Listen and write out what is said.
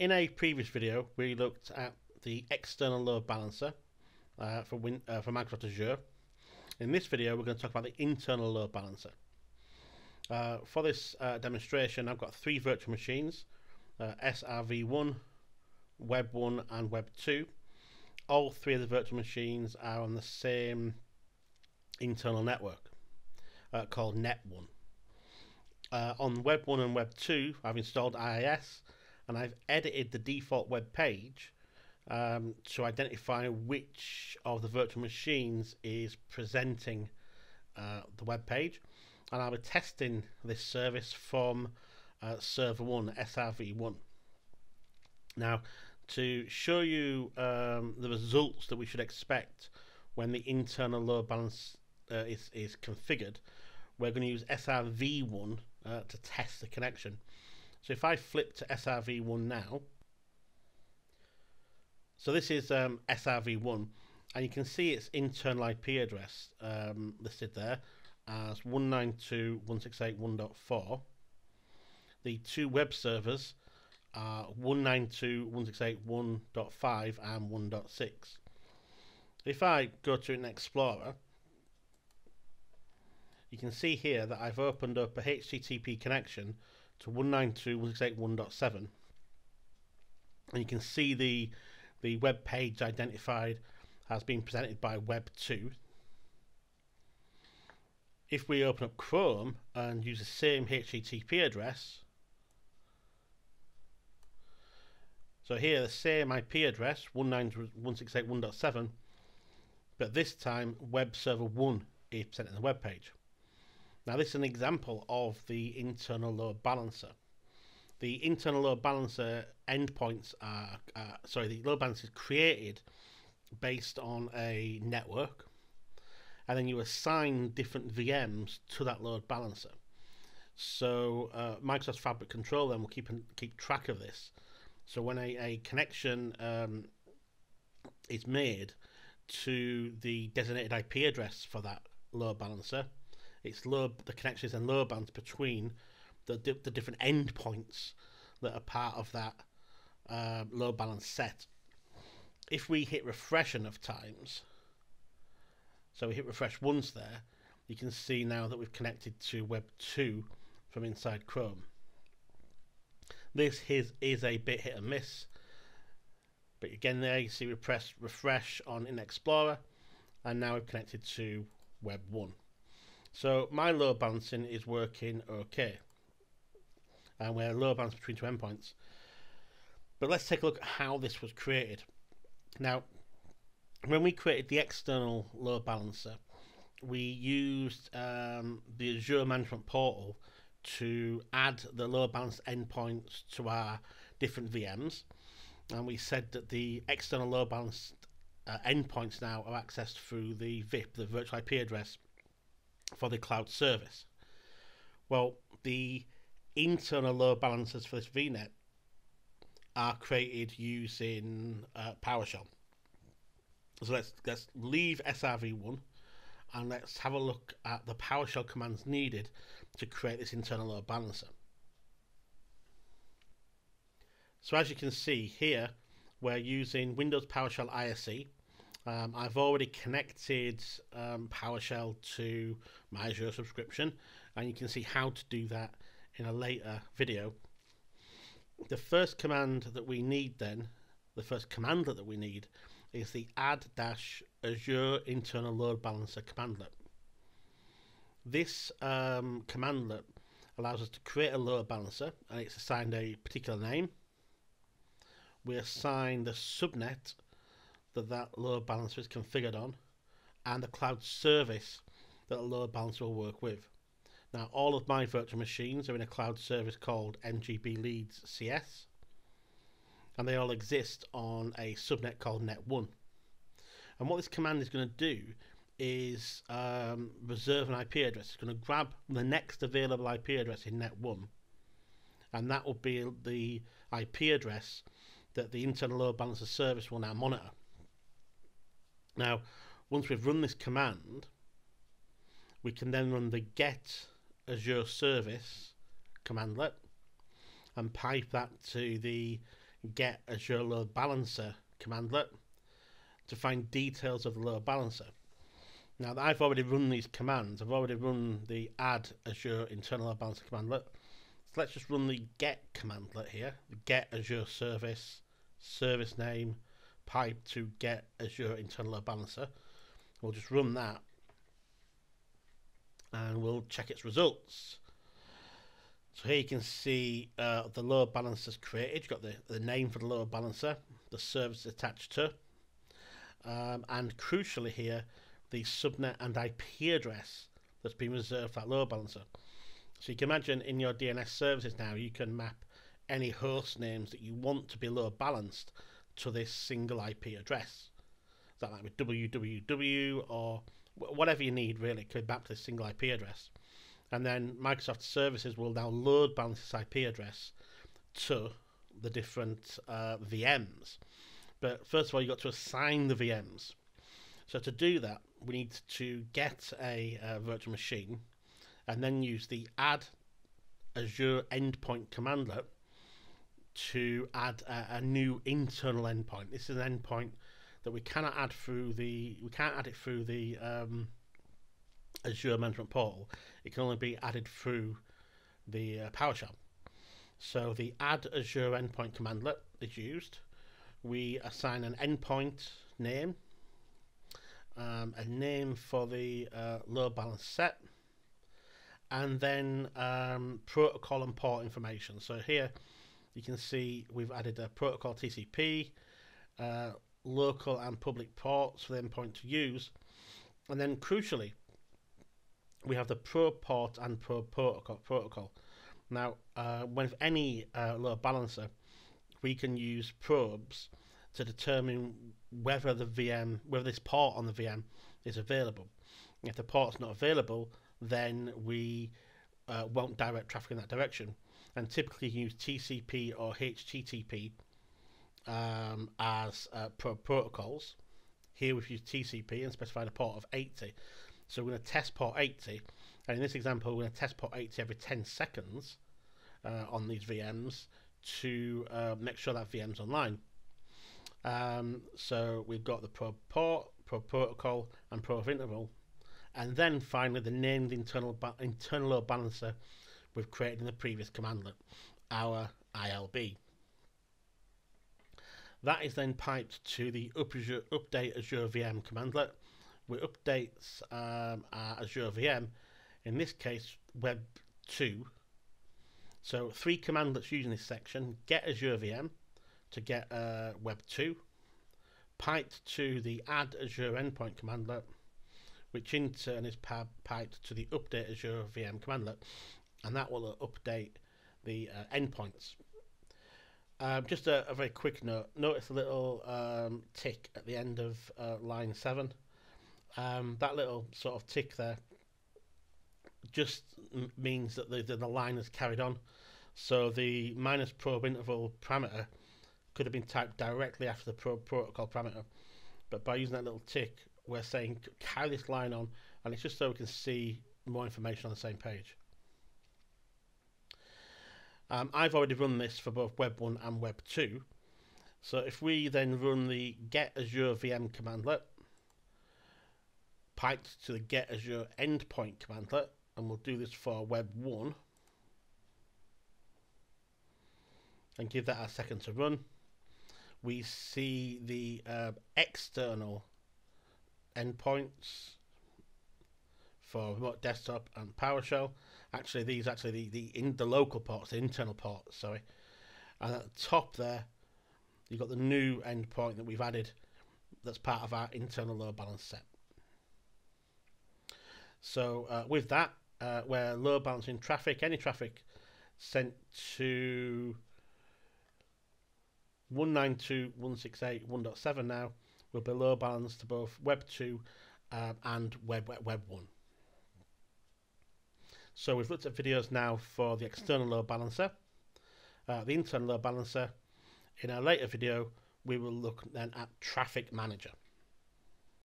in a previous video, we looked at the external load balancer uh, for, Win uh, for Microsoft Azure. In this video, we're going to talk about the internal load balancer. Uh, for this uh, demonstration, I've got three virtual machines, uh, SRV1, Web1 and Web2. All three of the virtual machines are on the same internal network uh, called Net1. Uh, on Web 1 and Web 2, I've installed IIS and I've edited the default web page um, to identify which of the virtual machines is presenting uh, the web page. And I'll be testing this service from uh, server 1, SRV1. Now, to show you um, the results that we should expect when the internal load balance uh, is, is configured, we're going to use SRV1 uh, to test the connection. So if I flip to SRV1 now, so this is um, SRV1, and you can see its internal IP address um, listed there as 192.168.1.4. The two web servers are 192.168.1.5 and 1.6. If I go to an Explorer, you can see here that I've opened up a HTTP connection to 192.168.1.7 and you can see the the web page identified has been presented by web 2 if we open up Chrome and use the same HTTP address so here the same IP address 192.168.1.7 but this time web server 1 is presented presenting the web page now this is an example of the internal load balancer. The internal load balancer endpoints are, uh, sorry, the load balancer is created based on a network and then you assign different VMs to that load balancer. So uh, Microsoft Fabric Control then will keep keep track of this. So when a, a connection um, is made to the designated IP address for that load balancer, it's low the connections and load bands between the the different endpoints that are part of that uh, load balance set. If we hit refresh enough times, so we hit refresh once there, you can see now that we've connected to Web 2 from inside Chrome. This is, is a bit hit and miss, but again there you see we press refresh on in Explorer, and now we've connected to Web 1. So my load balancing is working okay. And we're load balance between two endpoints. But let's take a look at how this was created. Now, when we created the external load balancer, we used um, the Azure Management Portal to add the load balance endpoints to our different VMs. And we said that the external load balance uh, endpoints now are accessed through the VIP, the virtual IP address for the cloud service. Well, the internal load balancers for this VNet are created using uh, PowerShell. So let's let's leave SRV1 and let's have a look at the PowerShell commands needed to create this internal load balancer. So as you can see here, we're using Windows PowerShell ISE um, I've already connected um, PowerShell to my Azure subscription and you can see how to do that in a later video. The first command that we need then, the first commandlet that we need is the add dash Azure internal load balancer commandlet. This um, commandlet allows us to create a load balancer and it's assigned a particular name. We assign the subnet that that load balancer is configured on and the cloud service that the load balancer will work with. Now all of my virtual machines are in a cloud service called MGB Leads CS and they all exist on a subnet called Net1. And what this command is going to do is um, reserve an IP address. It's going to grab the next available IP address in Net1 and that will be the IP address that the internal load balancer service will now monitor. Now, once we've run this command, we can then run the get Azure service commandlet and pipe that to the get Azure Load Balancer commandlet to find details of the load balancer. Now I've already run these commands, I've already run the add Azure internal load balancer commandlet. So let's just run the get commandlet here, the get Azure service, service name, pipe to get Azure internal load balancer. We'll just run that and we'll check its results. So here you can see uh, the load balancer is created. You've got the, the name for the load balancer, the service attached to, um, and crucially here, the subnet and IP address that's been reserved for that load balancer. So you can imagine in your DNS services now, you can map any host names that you want to be load balanced to this single IP address. That might be www or whatever you need really could map to this single IP address. And then Microsoft services will now load balance this IP address to the different uh, VMs. But first of all, you've got to assign the VMs. So to do that, we need to get a uh, virtual machine and then use the add Azure endpoint commandlet to add a, a, new internal endpoint. This is an endpoint that we cannot add through the we can't add it through the um, Azure Management Portal. It can only be added through the uh, PowerShell. So the add Azure endpoint commandlet is used. We assign an endpoint name, um, a name for the uh, load balance set, and then um, protocol and port information. So here you can see we've added a protocol TCP, uh, local and public ports for the endpoint to use, and then crucially we have the probe port and probe protocol. protocol. Now, uh, with any uh, load balancer, we can use probes to determine whether the VM, whether this port on the VM is available. If the port's not available, then we uh, won't direct traffic in that direction. And typically use TCP or HTTP um, as uh, pro protocols. Here we've used TCP and specified a port of 80. So we're going to test port 80, and in this example, we're going to test port 80 every 10 seconds uh, on these VMs to uh, make sure that VM's online. Um, so we've got the probe port, probe protocol, and probe interval, and then finally the named internal internal load balancer we've created in the previous commandlet, our ILB. That is then piped to the update Azure VM commandlet, which updates um, our Azure VM, in this case Web 2. So three commandlets using this section, get Azure VM to get uh, Web 2, piped to the add Azure endpoint commandlet, which in turn is piped to the update Azure VM commandlet, and that will update the uh, endpoints. Um, just a, a, very quick note. Notice a little um, tick at the end of uh, line 7 um, that little sort of tick there just means that the, the, the line is carried on. So the minus probe interval parameter could have been typed directly after the probe protocol parameter. But by using that little tick, we're saying carry this line on, and it's just so we can see more information on the same page. Um, I've already run this for both Web 1 and Web 2. So if we then run the get Azure VM commandlet, piped to the get Azure endpoint commandlet, and we'll do this for Web 1 and give that a second to run. We see the uh, external endpoints for remote desktop and PowerShell. Actually, these actually the the in the local ports, the internal ports. Sorry, and at the top there, you've got the new endpoint that we've added. That's part of our internal load balance set. So uh, with that, uh, we're load balancing traffic, any traffic sent to 192.168.1.7 now will be load balanced to both Web 2 um, and Web, Web, Web 1. So we've looked at videos now for the external load balancer, uh, the internal load balancer. In a later video, we will look then at Traffic Manager.